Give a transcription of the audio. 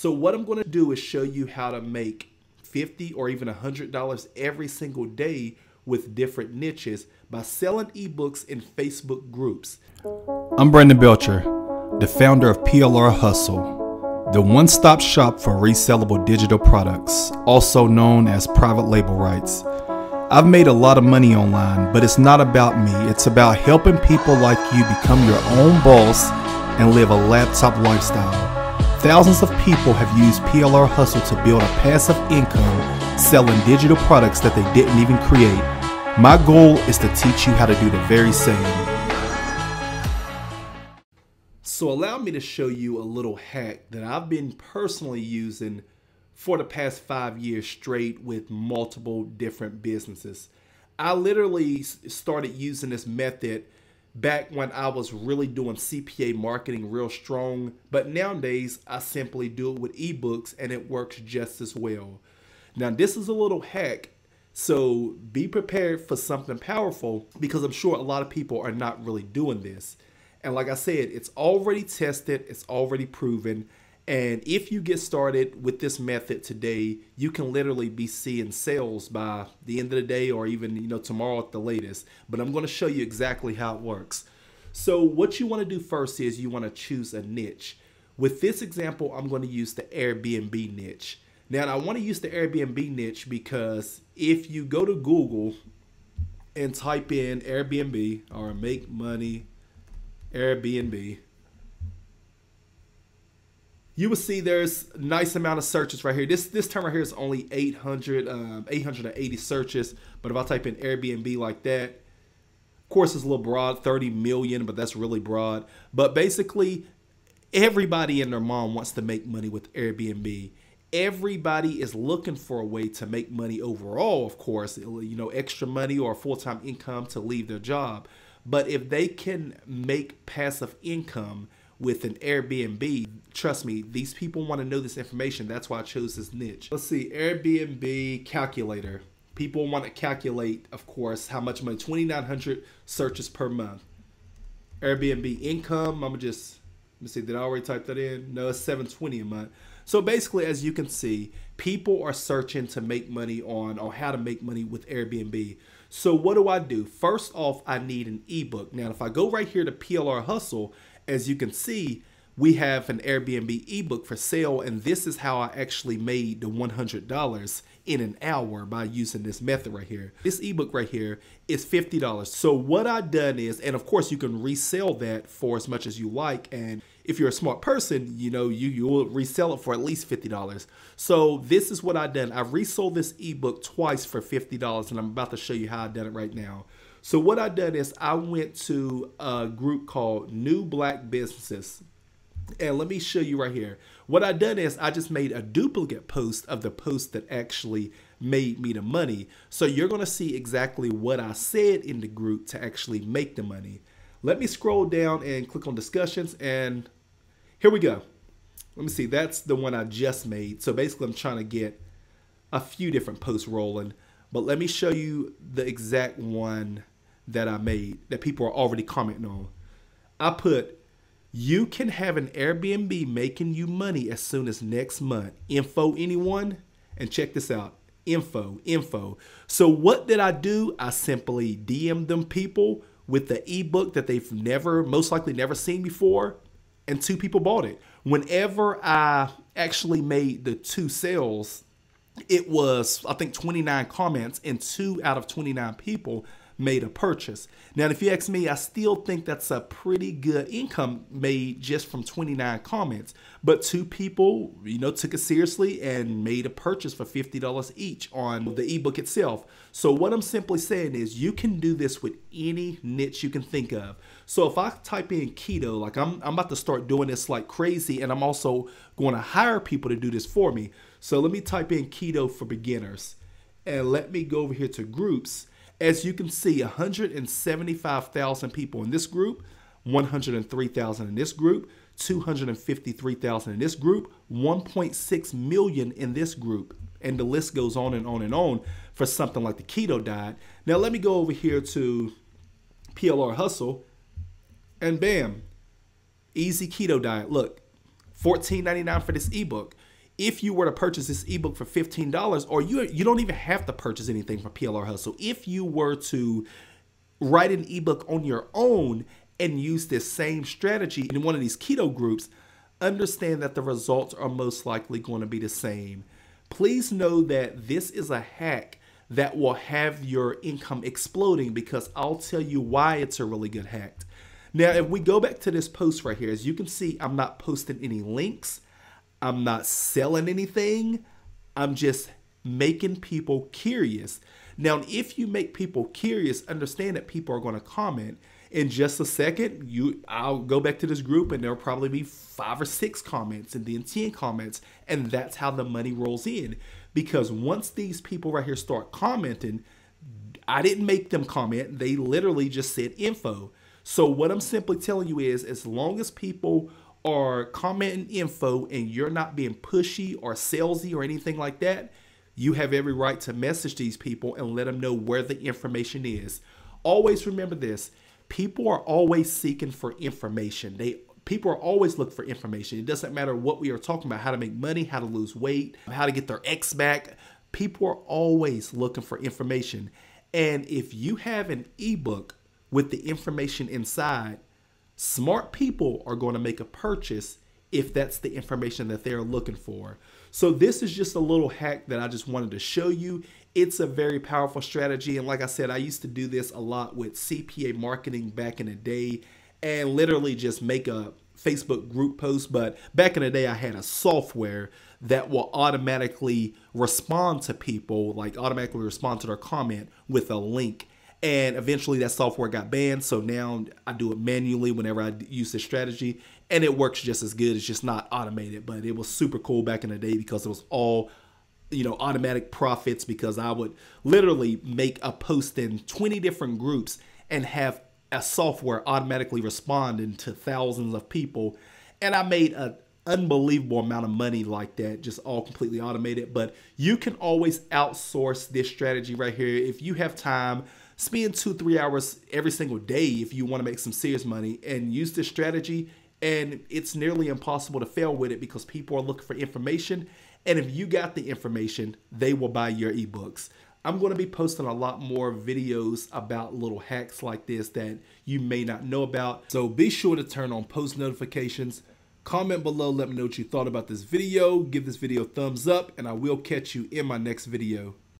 So what I'm going to do is show you how to make 50 or even $100 every single day with different niches by selling ebooks in Facebook groups. I'm Brandon Belcher, the founder of PLR Hustle, the one stop shop for resellable digital products, also known as private label rights. I've made a lot of money online, but it's not about me. It's about helping people like you become your own boss and live a laptop lifestyle. Thousands of people have used PLR Hustle to build a passive income selling digital products that they didn't even create. My goal is to teach you how to do the very same. So allow me to show you a little hack that I've been personally using for the past five years straight with multiple different businesses. I literally started using this method back when I was really doing CPA marketing real strong, but nowadays I simply do it with ebooks and it works just as well. Now, this is a little hack, so be prepared for something powerful because I'm sure a lot of people are not really doing this. And like I said, it's already tested, it's already proven, and if you get started with this method today, you can literally be seeing sales by the end of the day or even you know tomorrow at the latest. But I'm going to show you exactly how it works. So what you want to do first is you want to choose a niche. With this example, I'm going to use the Airbnb niche. Now, I want to use the Airbnb niche because if you go to Google and type in Airbnb or make money Airbnb, you will see there's nice amount of searches right here. This this term right here is only 800, um, 880 searches. But if I type in Airbnb like that, of course it's a little broad, 30 million, but that's really broad. But basically, everybody and their mom wants to make money with Airbnb. Everybody is looking for a way to make money overall, of course, you know, extra money or full-time income to leave their job. But if they can make passive income with an Airbnb. Trust me, these people want to know this information. That's why I chose this niche. Let's see, Airbnb calculator. People want to calculate, of course, how much money. 2,900 searches per month. Airbnb income. I'm just let me see. Did I already type that in? No, it's 720 a month. So basically, as you can see, people are searching to make money on or how to make money with Airbnb. So what do I do? First off, I need an ebook. Now, if I go right here to PLR Hustle, as you can see, we have an Airbnb ebook for sale, and this is how I actually made the $100 in an hour by using this method right here. This ebook right here is $50. So what I've done is, and of course you can resell that for as much as you like, and if you're a smart person, you know, you, you will resell it for at least $50. So this is what I've done. I resold this ebook twice for $50, and I'm about to show you how I've done it right now. So what I done is I went to a group called New Black Businesses. And let me show you right here. What I done is I just made a duplicate post of the post that actually made me the money. So you're going to see exactly what I said in the group to actually make the money. Let me scroll down and click on discussions and here we go. Let me see. That's the one I just made. So basically I'm trying to get a few different posts rolling. But let me show you the exact one that I made that people are already commenting on. I put, you can have an Airbnb making you money as soon as next month. Info anyone? And check this out. Info, info. So what did I do? I simply DM them people with the ebook that they've never, most likely never seen before, and two people bought it. Whenever I actually made the two sales, it was, I think, 29 comments, and two out of 29 people made a purchase. Now, if you ask me, I still think that's a pretty good income made just from 29 comments. But two people, you know, took it seriously and made a purchase for $50 each on the ebook itself. So what I'm simply saying is you can do this with any niche you can think of. So if I type in keto, like I'm, I'm about to start doing this like crazy and I'm also going to hire people to do this for me. So let me type in keto for beginners and let me go over here to groups as you can see, 175,000 people in this group, 103,000 in this group, 253,000 in this group, 1.6 million in this group. And the list goes on and on and on for something like the keto diet. Now, let me go over here to PLR Hustle, and bam, easy keto diet. Look, $14.99 for this ebook. If you were to purchase this ebook for $15, or you you don't even have to purchase anything from PLR Hustle. If you were to write an ebook on your own and use this same strategy in one of these keto groups, understand that the results are most likely going to be the same. Please know that this is a hack that will have your income exploding because I'll tell you why it's a really good hack. Now, if we go back to this post right here, as you can see, I'm not posting any links. I'm not selling anything. I'm just making people curious. Now, if you make people curious, understand that people are going to comment. In just a second, you I'll go back to this group and there'll probably be five or six comments and then 10 comments. And that's how the money rolls in. Because once these people right here start commenting, I didn't make them comment. They literally just said info. So what I'm simply telling you is as long as people are commenting info and you're not being pushy or salesy or anything like that, you have every right to message these people and let them know where the information is. Always remember this. People are always seeking for information. They people are always looking for information. It doesn't matter what we are talking about, how to make money, how to lose weight, how to get their ex back. People are always looking for information. And if you have an ebook with the information inside, smart people are going to make a purchase if that's the information that they're looking for. So this is just a little hack that I just wanted to show you. It's a very powerful strategy. And like I said, I used to do this a lot with CPA marketing back in the day and literally just make a Facebook group post. But back in the day, I had a software that will automatically respond to people, like automatically respond to their comment with a link and eventually that software got banned. So now I do it manually whenever I use this strategy. And it works just as good. It's just not automated. But it was super cool back in the day because it was all you know automatic profits because I would literally make a post in 20 different groups and have a software automatically responding to thousands of people and I made an unbelievable amount of money like that just all completely automated but you can always outsource this strategy right here if you have time spend two, three hours every single day if you want to make some serious money and use this strategy. And it's nearly impossible to fail with it because people are looking for information. And if you got the information, they will buy your ebooks. I'm going to be posting a lot more videos about little hacks like this that you may not know about. So be sure to turn on post notifications. Comment below, let me know what you thought about this video. Give this video a thumbs up, and I will catch you in my next video.